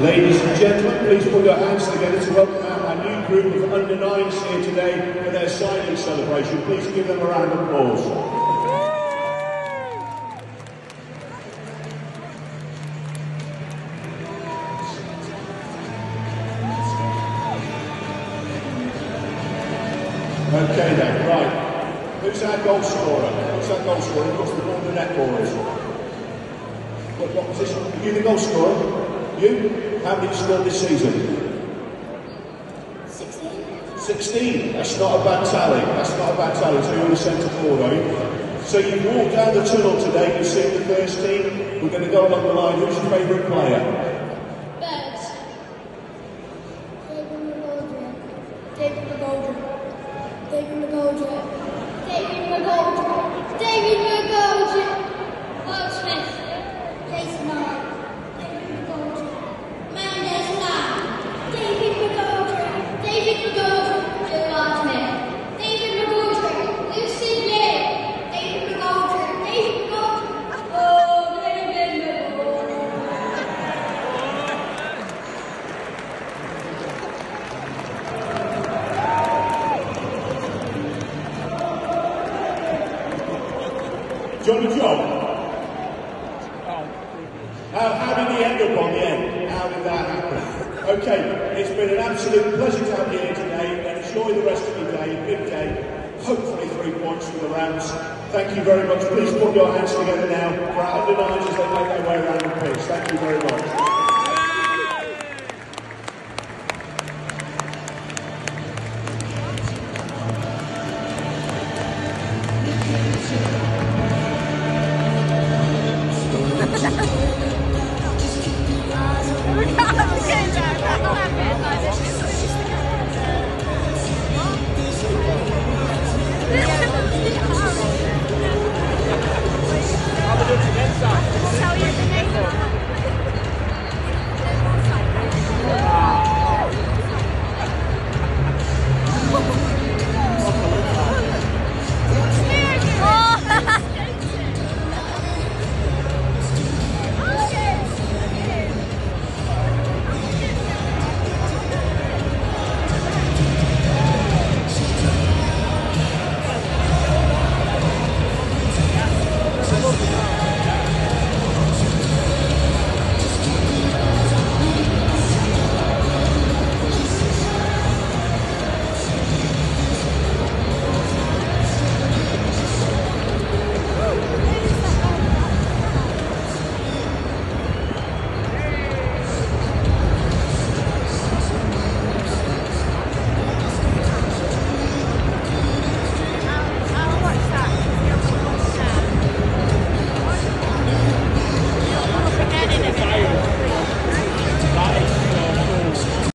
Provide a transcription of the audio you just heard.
Ladies and gentlemen, please put your hands together to welcome our new group of under nines here today for their signing celebration. Please give them a round of applause. Okay then, right. Who's our goal scorer? Who's our goal scorer? Who puts the ball the net for us? What, what position? Are you the goal scorer? You? How many you scored this season? 16. 16. That's not a bad tally. That's not a bad tally. So you're the centre forward, are you? So you've walked down the tunnel today, you've seen the first team. We're going to go along the line. Who's your favourite player? David McGoldrick. David McGoldrick. David McGoldrick. David McGoldrick. David McGoldrick. Mark Smith. Jason Knight. David McGoldrick. Mendes Lamb. David McGoldrick. David McGoldrick. Gerard Smith. David McGoldrick. Lucy Lee. David McGoldrick. David McGoldrick. Oh, David McGoldrick. Johnny John. Oh. How, how did he end up on the end? How did that happen? Okay, it's been an absolute pleasure to have you here today. Enjoy the rest of your day, big day. Hopefully three points for the Rams. Thank you very much. Please put your hands together now for our under as they make their way around the pitch. Thank you very much.